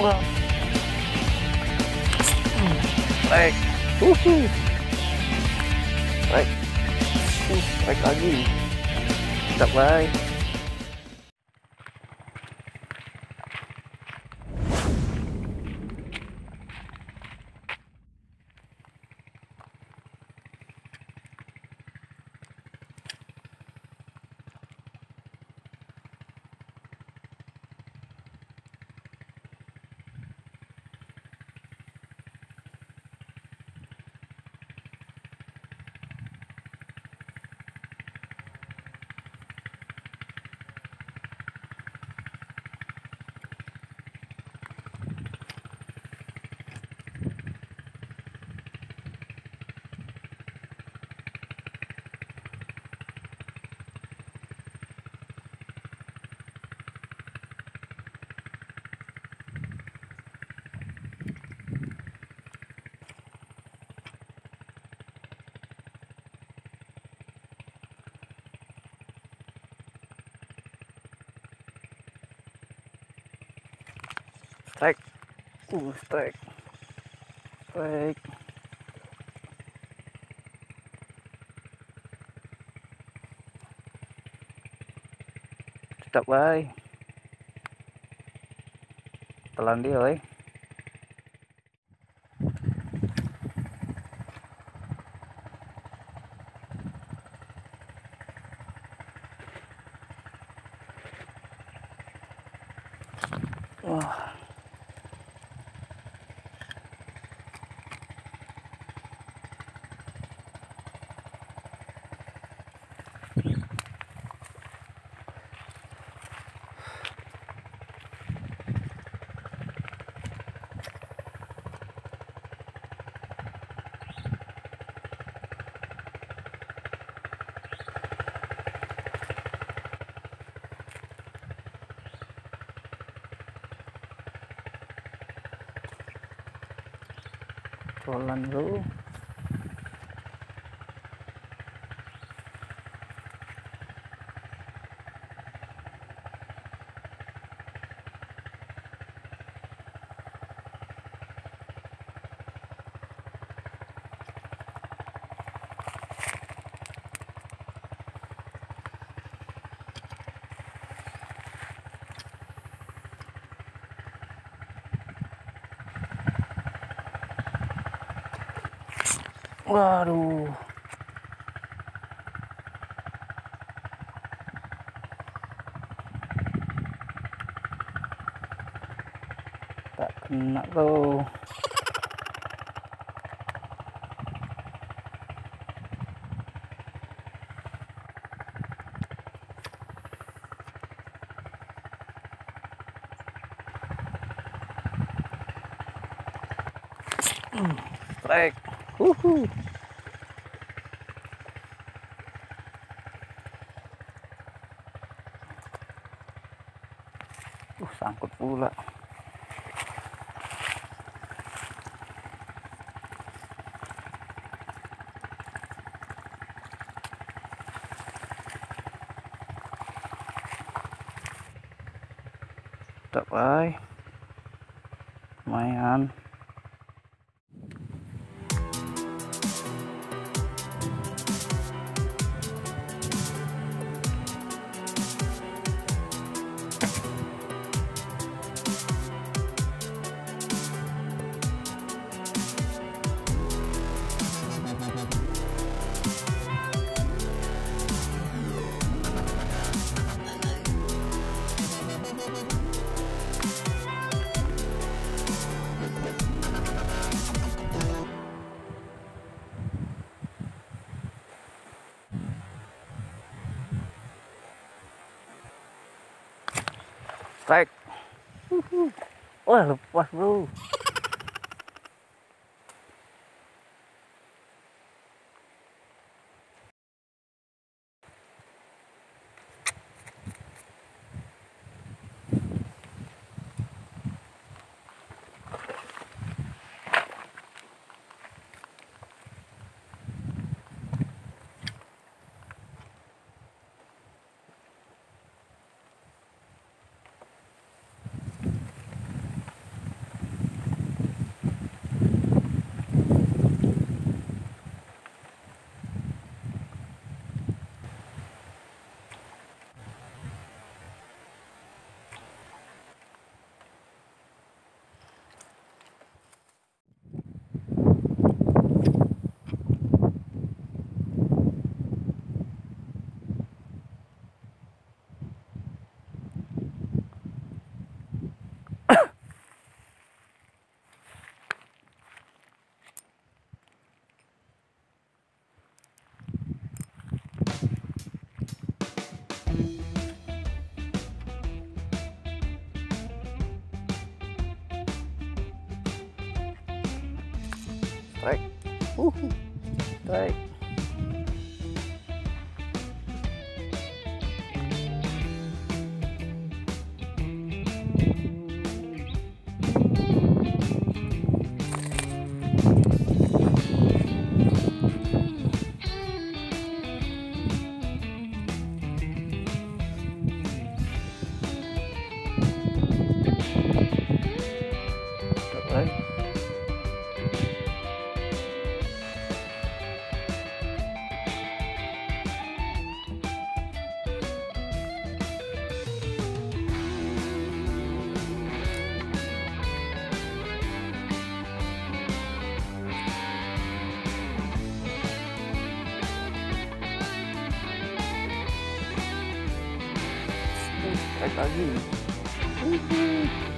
Wah. Strike. Uhuh. Strike. Uh, strike lagi. Mantap, strike uh strike strike tetap baik telan dia oi Wah. Bro Waduh. Tak kena tuh. Strike. Uhuh. Uh, sangkut pula. Tak baik. Lumayan. Strike. Wah lepas bro Uh. Strike. Strike. Strike lagi. Uhuh. Bye.